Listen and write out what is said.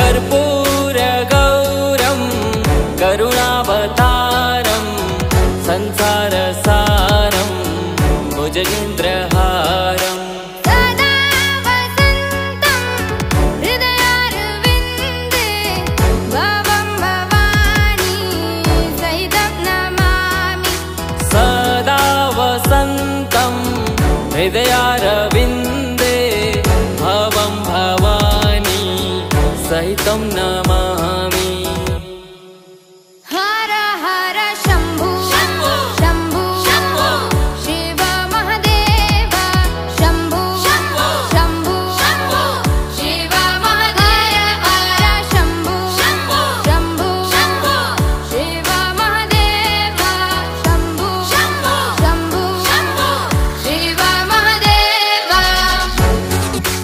कर्पूरगौरं करुणावतारं संसारसारं भुजगेन्द्रहारम् सदा वसन्तं हृदयारविन्दे say tâm nam